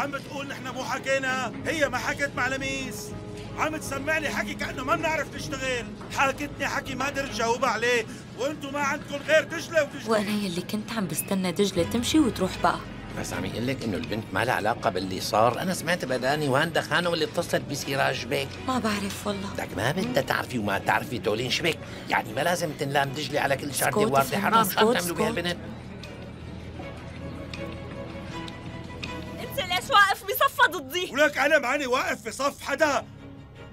عم بتقول نحن مو حكينا هي ما حكت مع لميس. عم تسمعني حكي كأنه ما بنعرف نشتغل حكتني حكي ما قدرت جاوب عليه. وأنتم ما عندكم غير دجلة ودجلة وأنا يلي كنت عم بستنى دجلة تمشي وتروح بقى. بس عم يقول لك إنه البنت ما لها علاقة باللي صار. أنا سمعت بداني وهان خانم اللي اتصلت بسراج بيك ما بعرف والله. لك ما بدها تعرفي وما تعرفي تولين شبك يعني ما لازم تنلام دجلة على كل واردة افهم. حرام. شو عم تعملوا بها ضدي؟ ولك أنا ماني واقف في صف حدا.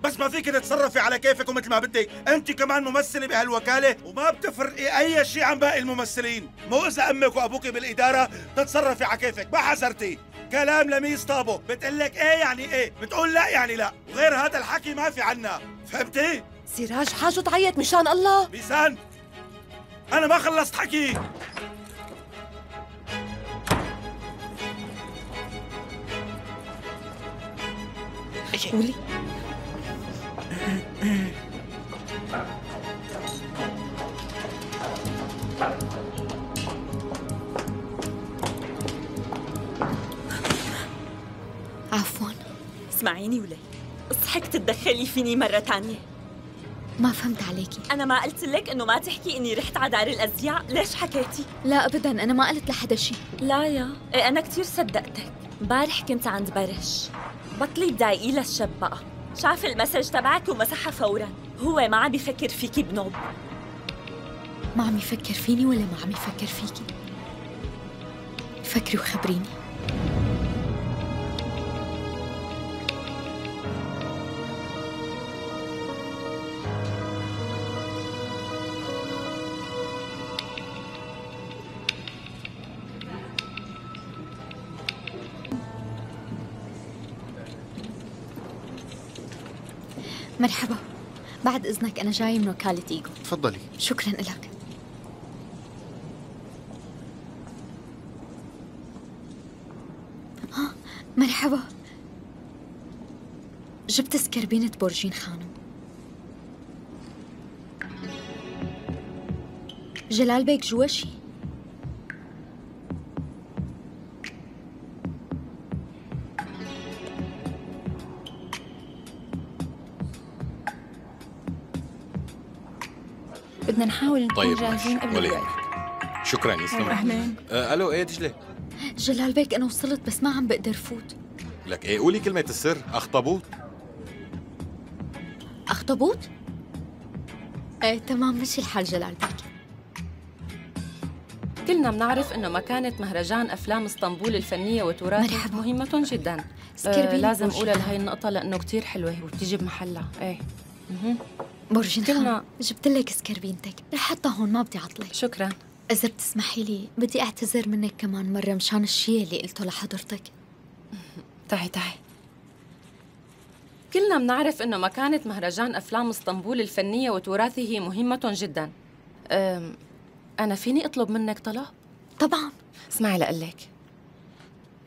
بس ما فيك تتصرفي على كيفك ومثل ما بدك. أنت كمان ممثلة بهالوكالة وما بتفرقي أي شيء عن باقي الممثلين. مو إذا أمك وأبوك بالإدارة تتصرفي على كيفك. ما حذرتي. كلام لميس طابو بتقلك إيه يعني إيه؟ بتقول لا يعني لا. وغير هذا الحكي ما في عنا. فهمتي؟ سراج حاجة تعيط مشان الله. ميسان أنا ما خلصت حكي. قولي. عفوا. اسمعيني ولي اصحك تتدخلي فيني مرة تانية. ما فهمت عليكي. أنا ما قلت لك إنه ما تحكي إني رحت على دار الأزياء، ليش حكيتي؟ لا أبدا أنا ما قلت لحدا شيء. لا يا إيه أنا كتير صدقتك. امبارح كنت عند برش. بطلي تضايقيه للشب بقى. شاف المسج تبعك ومسحها فورا. هو ما عم بيفكر فيكي بنوب. ما عم يفكر فيني ولا ما عم يفكر فيكي فكري وخبريني. مرحبا. بعد إذنك أنا جاي من وكالة إيجو تفضلي. شكرا لك. ها مرحبا. جبت سكربينة بورجين خانم. جلال بيك جوا شي؟ بدنا نحاول نكون طيب جاهزين قبل الوقت شكرا يسلم اهلين آه ألو إيه دجله جلال بيك أنا وصلت بس ما عم بقدر فوت. لك إيه؟ قولي كلمة السر. أخطبوط؟ أخطبوط؟ إيه تمام مشي الحال جلال بيك. كلنا بنعرف إنه مكانة مهرجان أفلام اسطنبول الفنية وتراثها مرحبا. مهمة جدا. آه لازم خانم. لهي النقطة لأنه كتير حلوة وبتيجي بمحلها. إيه. كلنا- خانم جبت لك سكربينتك رح حطها هون ما بدي اعطلك شكرا. إذا بتسمحي لي بدي أعتذر منك كمان مرة مشان الشيء اللي قلته لحضرتك. تعي تعي. كلنا بنعرف إنه مكانة مهرجان أفلام اسطنبول الفنية وتراثه مهمة جدا. أم، أنا فيني أطلب منك طلب؟ طبعا. اسمعي لقلك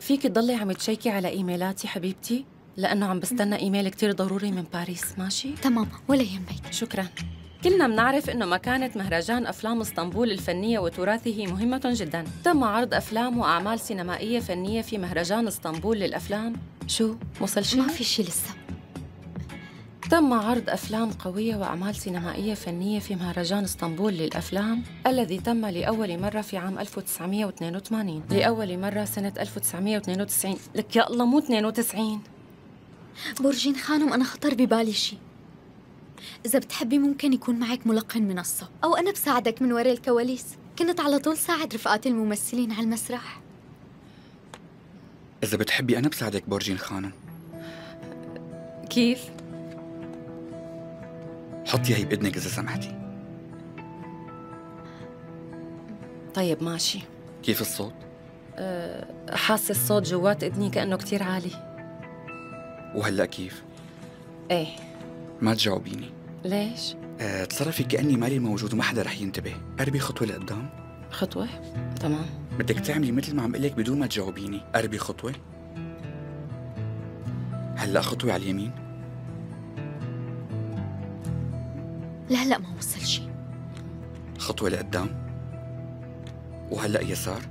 فيك تضلي عم تشيكي على إيميلاتي حبيبتي؟ لأنه عم بستنى إيميل كتير ضروري من باريس ماشي؟ تمام ولا يهمك. شكرا. كلنا بنعرف إنه مكانة مهرجان أفلام اسطنبول الفنية وتراثه مهمة جدا. تم عرض أفلام وأعمال سينمائية فنية في مهرجان اسطنبول للأفلام. شو؟ وصل شيء؟ ما في شيء لسه. تم عرض أفلام قوية وأعمال سينمائية فنية في مهرجان اسطنبول للأفلام الذي تم لأول مرة في عام 1982 لأول مرة سنة 1992 لك يا الله مو 92 برجين خانم أنا خطر ببالي شيء إذا بتحبي ممكن يكون معك ملقن منصة أو أنا بساعدك من وراء الكواليس. كنت على طول ساعد رفقاتي الممثلين على المسرح. إذا بتحبي أنا بساعدك بورجين خانم. كيف؟ حطي هي بإذنك إذا سمحتي. طيب ماشي. كيف الصوت؟ حاسة الصوت جوات إذني كأنه كتير عالي. وهلأ كيف؟ إيه. ما تجاوبيني. ليش؟ أه تصرفي كأني مالي موجود وما حدا رح ينتبه. قربي خطوة لقدام. خطوة؟ تمام. بدك تعملي مثل ما عم قلك بدون ما تجاوبيني. قربي خطوة. هلأ خطوة على اليمين. لا لا ما وصل شيء خطوة لقدام. وهلأ يسار.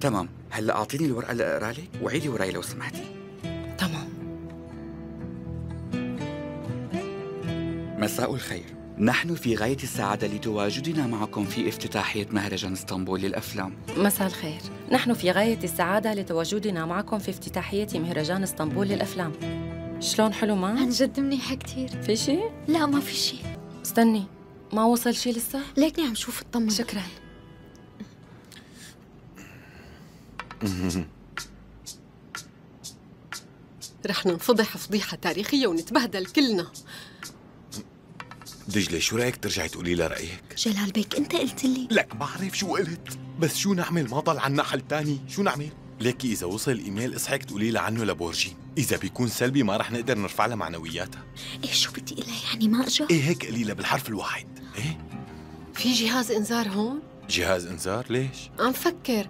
تمام. هلا أعطيني الورقة لاقرا لك وعيدي وراي لو سمحتي. تمام. مساء الخير. نحن في غاية السعادة لتواجدنا معكم في افتتاحية مهرجان إسطنبول للأفلام. مساء الخير. نحن في غاية السعادة لتواجدنا معكم في افتتاحية مهرجان إسطنبول للأفلام. شلون حلو عن ما؟ جد منيحة كتير. في شيء؟ لا ما في شيء استني ما وصل شيء لسه؟ ليكني عم شوف اطمن شكرا. رح ننفضح فضيحة تاريخية ونتبهدل كلنا. دجلة شو رأيك ترجعي تقولي لها رأيك؟ جلال بيك انت قلت لي. لك بعرف شو قلت بس شو نعمل؟ ما ضل عنا حل تاني شو نعمل؟ ليكي إذا وصل الإيميل اصحك تقولي لها عنه لبورجين إذا بيكون سلبي ما رح نقدر نرفع لها معنوياتها. إيه شو بدي لها يعني؟ ما اجا إيه هيك قليلة بالحرف الواحد. إيه؟ في جهاز إنذار هون؟ جهاز إنذار؟ ليش؟ عم فكر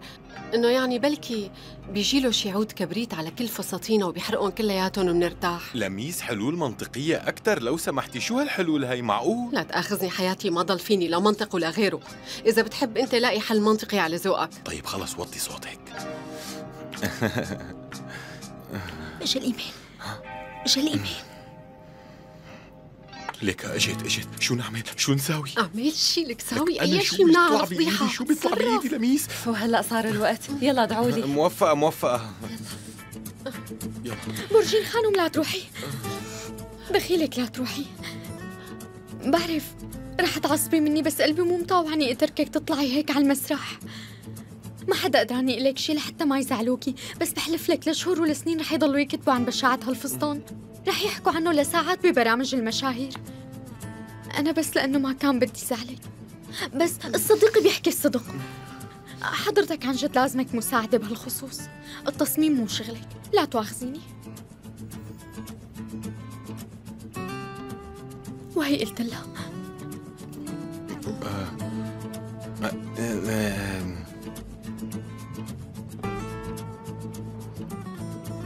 إنه يعني بلكي بيجي له شي عود كبريت على كل فساتينه وبيحرقهم كلياتهم وبنرتاح لميس حلول منطقية أكتر. لو سمحتي شو هالحلول هي؟ معقول؟ لا تآخذني حياتي ما ضل فيني لا منطق ولا غيره. إذا بتحب أنت لاقي حل منطقي على ذوقك. طيب خلص وطي صوتك. اجا الإيميل؟ اجا الإيميل؟ لك اجت اجت شو نعمل؟ شو نساوي؟ أعمل شي لك ساوي. لك شو شي فضيحة بإيدي؟ شو بيطلع. بإيدي لميس؟ وهلا صار الوقت. يلا ادعوا لي. موفقة موفقة. يلا. برجين خانم لا تروحي. دخيلك لا تروحي. بعرف رح تعصبي مني بس قلبي مو مطاوعني اتركك تطلعي هيك على المسرح. ما حدا قدران يقلك شي لحتى ما يزعلوكي. بس بحلف لك لشهور ولسنين رح يضلوا يكتبوا عن بشاعة هالفستان. رح يحكوا عنه لساعات ببرامج المشاهير. أنا بس لأنه ما كان بدي زعلك. بس الصديق بيحكي الصدق. حضرتك عن جد لازمك مساعدة بهالخصوص. التصميم مو شغلك. لا تواخذيني. وهي قلت لها.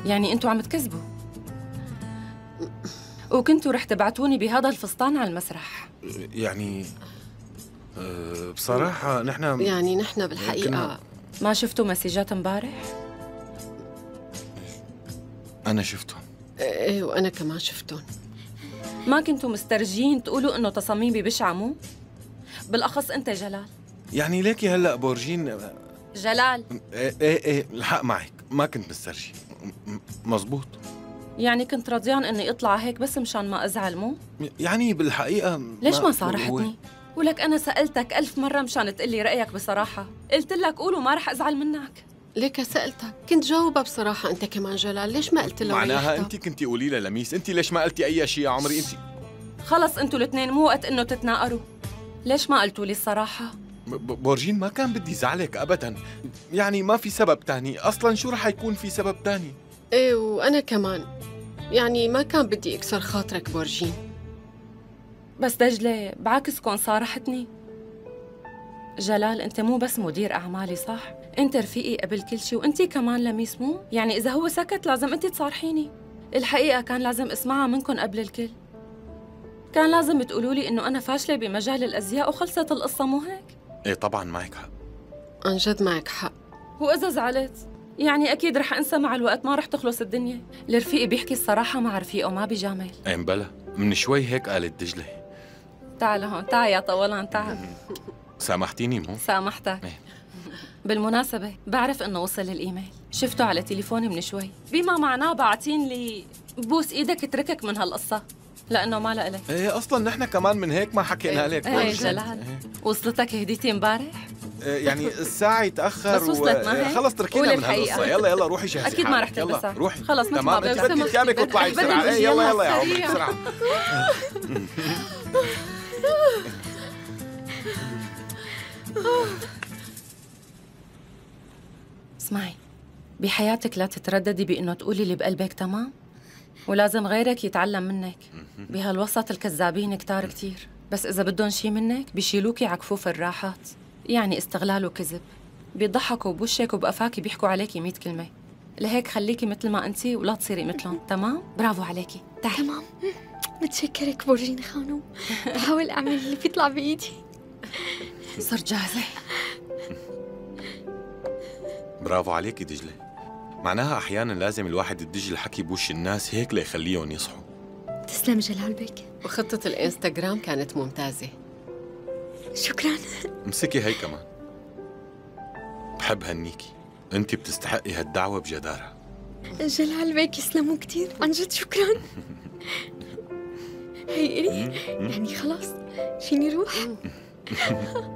يعني أنتوا عم تكذبوا؟ وكنتوا رح تبعتوني بهذا الفستان على المسرح. يعني أه، بصراحة نحن يعني نحن بالحقيقة كنا- ما شفتوا مسجات امبارح؟ أنا شفتهم. إيه وأنا كمان شفتهم. ما كنتوا مسترجين تقولوا إنه تصاميمي بشعة مو؟ بالأخص أنت جلال. يعني ليكي هلأ بورجين أه، جلال. إيه إيه إيه الحق معك. ما كنت مسترجي. مزبوط يعني كنت رضيان إني أطلع هيك بس مشان ما ازعل مو؟ يعني بالحقيقة ليش ما صارحتني؟ ولك أنا سألتك ألف مرة مشان تقلي رأيك بصراحة. قلت لك قول وما رح أزعل منك. ليك سألتك. كنت جاوبها بصراحة أنت كمان جلال. ليش ما قلت له معناها؟ انت كنتي قولي لها لميس. انت ليش ما قلتي أي شيء يا عمري؟ انت خلص أنتوا الاثنين مو وقت انه تتناقروا. ليش ما قلتوا لي ب- بورجين ما كان بدي زعلك ابدا. يعني ما في سبب تاني. أصلا شو رح يكون في سبب تاني؟ إيه وأنا كمان. يعني ما كان بدي أكسر خاطرك بورجين. بس دجلة بعكسكم صارحتني. جلال أنت مو بس مدير أعمالي صح؟ أنت رفيقي قبل كل شيء وأنت كمان لميس مو؟ يعني إذا هو سكت لازم أنت تصارحيني. الحقيقة كان لازم أسمعها منكم قبل الكل. كان لازم تقولوا لي إنه أنا فاشلة بمجال الأزياء وخلصت القصة مو هيك؟ إيه طبعا معك حق. عن جد معك حق. وإذا زعلت؟ يعني أكيد رح أنسى مع الوقت ما رح تخلص الدنيا. الرفيق بيحكي الصراحة مع رفيقه ما بيجامل إيه بلا. من شوي هيك قالت دجلة. تعال هون تعال يا طولان تعال. سامحتيني مو؟ سامحتك. إيه. بالمناسبة بعرف إنه وصل الإيميل. شفته على تليفوني من شوي. بما معناه بعتين لي بوس إيدك اتركك من هالقصة. لأنه ما لإلك إيه أصلا نحن كمان من هيك ما حكينا لك إيه بورجين. جلال وصلتك هديتي امبارح؟ إيه يعني الساعة يتأخر بس وصلت، ما هيك؟ خلص تركينا من. هالقصة يلا يلا روحي جهزي أكيد ما. رح يلا تلبسها. روحي خلص مثل ما بلبسها. بدي ثيابك واطلعي بسرعة إيه، يلا يلا يا عمري. بسرعة اسمعي بحياتك لا تترددي بإنه تقولي اللي بقلبك تمام ولازم غيرك يتعلم منك. بهالوسط الكذابين كتار كتير. بس إذا بدهم شي منك بيشيلوكي على كفوف الراحات. يعني استغلال وكذب. بيضحكوا بوشك وبقفاكي بيحكوا عليكي مية كلمة. لهيك خليكي مثل ما أنتي ولا تصيري مثلهم. تمام؟ برافو عليكي. تعي تمام. متشكرك بورجين خانم. بحاول أعمل اللي بيطلع بإيدي. صرت جاهزة. برافو عليك دجلة. معناها أحيانا لازم الواحد يدج الحكي بوش الناس هيك ليخليهم يصحوا. تسلم جلال بك وخطة الإنستغرام كانت ممتازة. شكرا. امسكي هي كمان. بحب هنيكي. أنت بتستحقي هالدعوة بجدارة. جلال بك يسلموا كثير عن جد شكرا. هي إلي؟ يعني خلاص فيني روح؟ مرحبا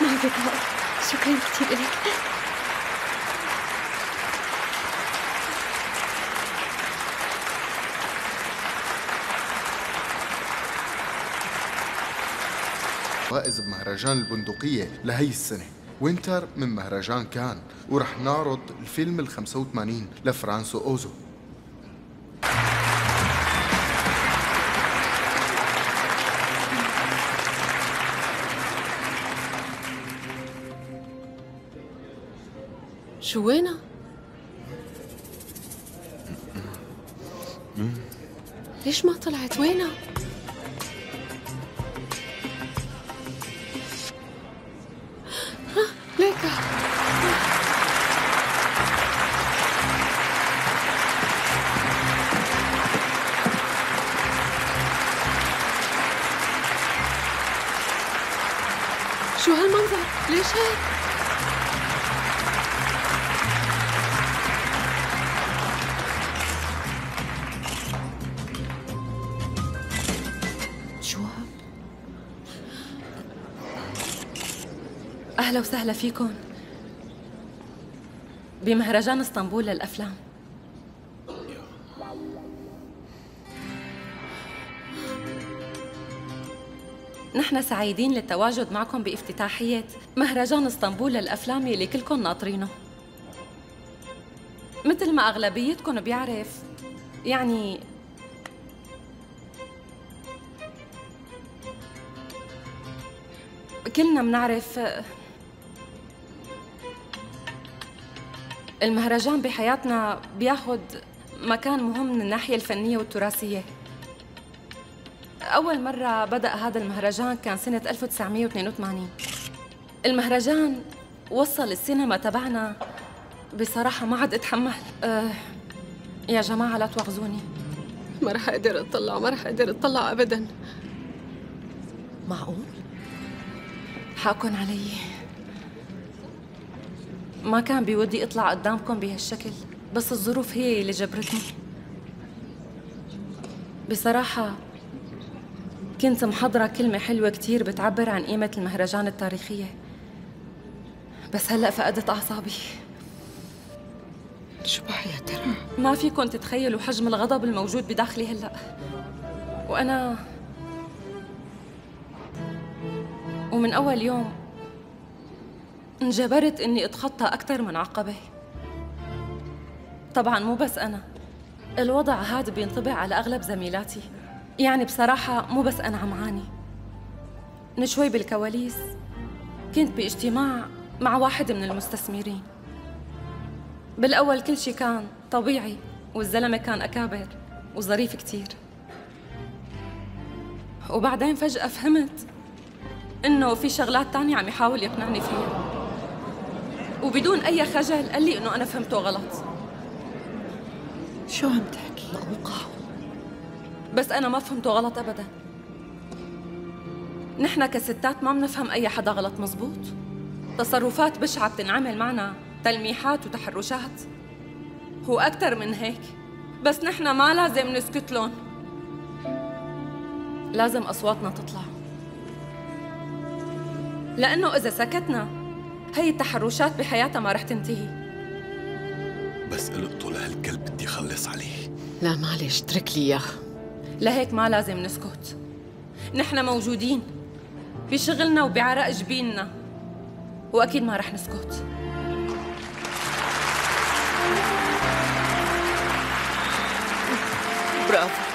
ما بقى. شكرا كثير لك فائز بمهرجان البندقية لهي السنة. وينتر من مهرجان كان ورح نعرض الفيلم ال 85 لفرانسو أوزو. شو وينها؟ ليش ما طلعت وينها؟ ها، ليكا شو هالمنظر؟ ليش هيك؟ أهلا وسهلا فيكم. بمهرجان اسطنبول للأفلام. نحن سعيدين للتواجد معكم بافتتاحية مهرجان اسطنبول للأفلام اللي كلكم ناطرينه. مثل ما أغلبيتكم بيعرف يعني كلنا منعرف المهرجان بحياتنا بياخد مكان مهم من الناحية الفنية والتراثية. أول مرة بدأ هذا المهرجان كان سنة 1982 المهرجان وصل السينما تبعنا بصراحة ما عاد أتحمل. أه يا جماعة لا تواخذوني. ما رح أقدر اطلع ما رح أقدر اطلع ابدا. معقول؟ حقكن علي. ما كان بودي اطلع قدامكم بهالشكل بس الظروف هي اللي جبرتني. بصراحة كنت محضرة كلمة حلوة كتير بتعبر عن قيمة المهرجان التاريخية. بس هلأ فقدت أعصابي. شو بقى يا ترى؟ ما فيكم تتخيلوا حجم الغضب الموجود بداخلي هلأ. وأنا ومن أول يوم انجبرت إني أتخطى أكثر من عقبة طبعا مو بس أنا. الوضع هذا بينطبق على أغلب زميلاتي. يعني بصراحة مو بس أنا عم عاني. من شوي بالكواليس كنت باجتماع مع واحد من المستثمرين. بالأول كل شي كان طبيعي والزلمة كان أكابر وظريف كتير. وبعدين فجأة فهمت إنه في شغلات تانية عم يحاول يقنعني فيها. وبدون أي خجل قال لي إنه أنا فهمته غلط. شو عم تحكي؟ بس أنا ما فهمته غلط أبدا. نحن كستات ما بنفهم أي حدا غلط مزبوط؟ تصرفات بشعة بتنعمل معنا تلميحات وتحرشات. هو أكتر من هيك. بس نحن ما لازم نسكت لهم. لازم أصواتنا تطلع. لأنه إذا سكتنا هي التحرشات بحياتها ما رح تنتهي. بس قلقته لهالكلب بدي خلص عليه. لا معلش اترك لي إياه. لهيك ما لازم نسكت. نحن موجودين بشغلنا وبعرق جبيننا. وأكيد ما رح نسكت. برافو.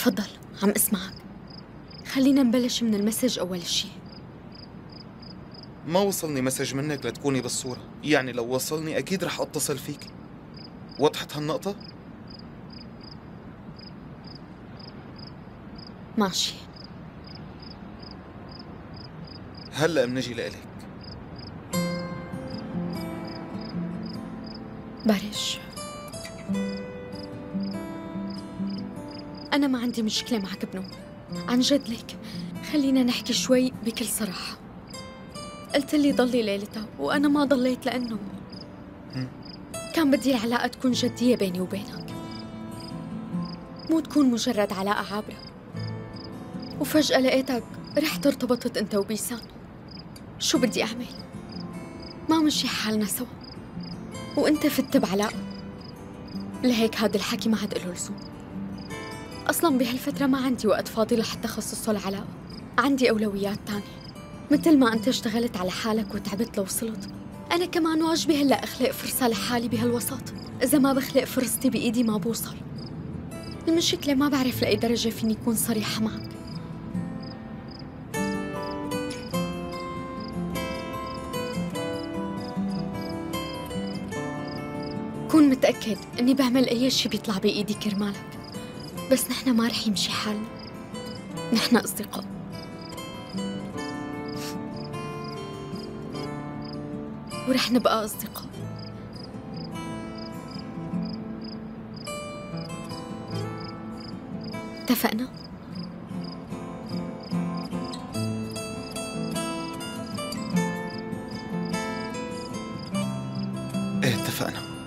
تفضل عم اسمعك. خلينا نبلش من المسج أول شيء ما وصلني مسج منك لتكوني بالصورة. يعني لو وصلني أكيد رح أتصل فيك. وضحت هالنقطة؟ ماشي. هلأ منجي لإلك. برش أنا ما عندي مشكلة معك بنو عن جد ليك. خلينا نحكي شوي بكل صراحة. قلت لي ضلي ليلتها وأنا ما ضليت لأنه كان بدي العلاقة تكون جدية بيني وبينك. مو تكون مجرد علاقة عابرة. وفجأة لقيتك رحت ارتبطت أنت وبيسان. شو بدي أعمل؟ ما مشي حالنا سوا. وأنت فت بعلاقة. لهيك هذا الحكي ما عاد له لزوم. أصلا بهالفترة ما عندي وقت فاضي لحتى خصصه العلاقة عندي أولويات تانية. مثل ما أنت اشتغلت على حالك وتعبت لوصلت أنا كمان واجبي هلأ أخلق فرصة لحالي بهالوسط إذا ما بخلق فرصتي بإيدي ما بوصل. المشكلة ما بعرف لأي درجة فيني أكون صريحة معك. كون متأكد إني بعمل أي شي بيطلع بإيدي كرمالك. بس نحن ما رح يمشي حالنا نحن أصدقاء. ورح نبقى أصدقاء. اتفقنا؟ إيه اتفقنا.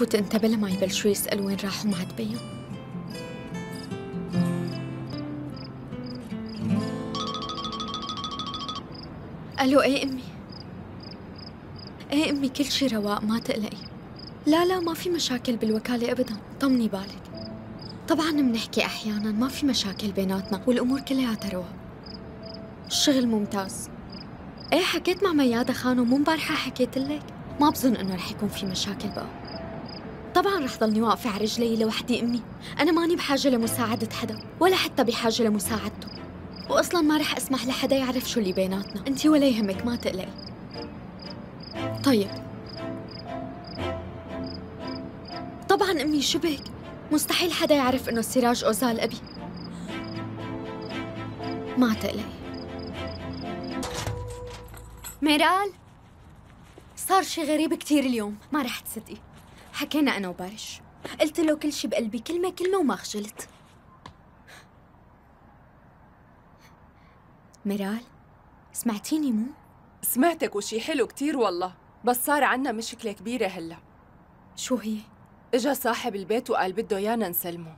فوت انت بلا ما يبلشوا يسألوا وين راحوا مع دبيهم ألو إيه أمي؟ إيه أمي كل شي رواق ما تقلقي. لا لا ما في مشاكل بالوكالة ابدا. طمني بالك. طبعا بنحكي أحيانا ما في مشاكل بيناتنا والأمور كلياتها رواق الشغل ممتاز. إيه حكيت مع ميادة خانو مو مبارحة حكيت لك. ما بظن إنه رح يكون في مشاكل بقى. طبعا رح ضلني واقفة على رجلي لوحدي أمي. أنا ماني بحاجة لمساعدة حدا ولا حتى بحاجة لمساعدته. واصلا ما رح أسمح لحدا يعرف شو اللي بيناتنا. انت ولا يهمك ما تقلقي. طيب. طبعا أمي شو بك؟ مستحيل حدا يعرف إنه السراج أوزال أبي. ما تقلقي. ميرال صار شي غريب كتير اليوم. ما رح تصدقي. حكينا أنا وبارش. قلت له كل شي بقلبي كلمة كلمة وما خجلت. ميرال سمعتيني مو؟ سمعتك وشي حلو كتير والله بس صار عنا مشكلة كبيرة هلا. شو هي؟ إجا صاحب البيت وقال بده يانا نسلمه.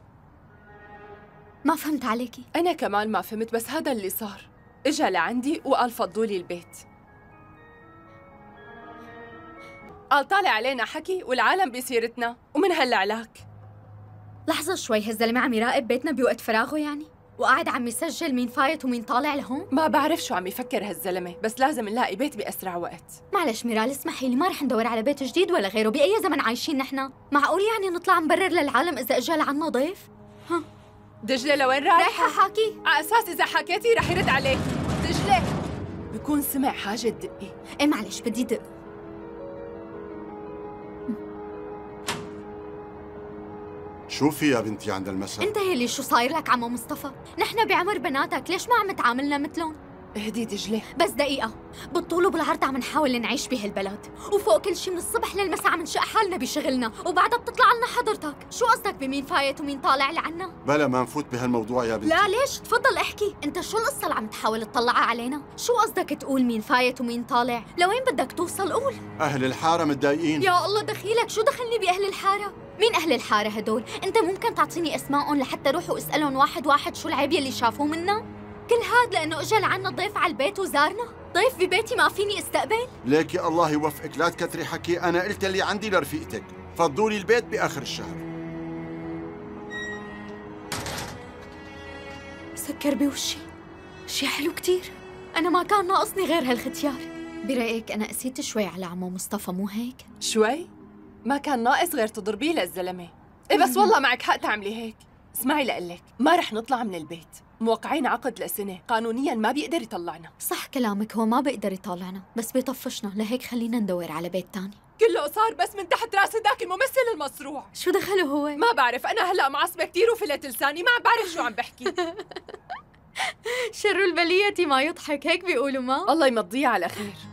ما فهمت عليكي. أنا كمان ما فهمت بس هذا اللي صار. إجا لعندي وقال فضولي البيت. قال طالع علينا حكي والعالم بسيرتنا ومن هالعلاك لحظة شوي هالزلمة عم يراقب بيتنا بوقت فراغه يعني؟ وقاعد عم يسجل مين فايت ومين طالع لهون؟ ما بعرف شو عم يفكر هالزلمة بس لازم نلاقي بيت بأسرع وقت. معلش ميرال اسمحي لي ما رح ندور على بيت جديد ولا غيره بأي زمن عايشين نحن؟ معقول يعني نطلع نبرر للعالم إذا إجا لعنا ضيف؟ ها؟ دجلة لوين رايحة؟ رايحة حاكي؟ على أساس إذا حكيتي رح يرد عليك. دجلة. بكون سمع حاجة تدقي. إيه معلش بدي دق. شوفي يا بنتي عند المساء انت يلي شو صاير لك عمو مصطفى؟ نحن بعمر بناتك ليش ما عم تعاملنا مثلهم؟ اهدي دجلة بس دقيقة بالطول وبالعرض عم نحاول نعيش بهالبلد وفوق كل شي من الصبح للمساء عم نشق حالنا بشغلنا وبعدها بتطلع لنا حضرتك شو قصدك بمين فايت ومين طالع لعنا؟ بلا ما نفوت بهالموضوع يا بنتي لا ليش تفضل احكي انت شو القصة اللي عم تحاول تطلعها علينا؟ شو قصدك تقول مين فايت ومين طالع؟ لوين بدك توصل قول أهل الحارة متضايقين يا الله دخيلك شو دخلني بأهل الحارة؟ مين أهل الحارة هدول؟ أنت ممكن تعطيني أسمائهم لحتى روح واسألهم واحد واحد شو العيب يلي شافوه منا؟ كل هاد لأنه إجا لعنا ضيف على البيت وزارنا؟ ضيف ببيتي ما فيني أستقبل؟ ليكي الله يوفقك لا تكتري حكي أنا قلت اللي عندي لرفيقتك فضولي البيت بآخر الشهر سكر بوشي شي حلو كتير أنا ما كان ناقصني غير هالختيار برأيك أنا قسيت شوي على عمو مصطفى مو هيك؟ شوي ما كان ناقص غير تضربيه للزلمة. إيه بس والله معك حق تعملي هيك. اسمعي لقلك ما رح نطلع من البيت. موقعين عقد لسنة قانونيا ما بيقدر يطلعنا. صح كلامك هو ما بيقدر يطالعنا بس بيطفشنا. لهيك خلينا ندور على بيت تاني. كله صار بس من تحت راس ذاك الممثل المصروع. شو دخله هو؟ ما بعرف. أنا هلأ معصبة كثير وفلت لساني. ما عم بعرف شو عم بحكي. شر البلية ما يضحك. هيك بيقولوا ما؟ الله يمضيها على خير.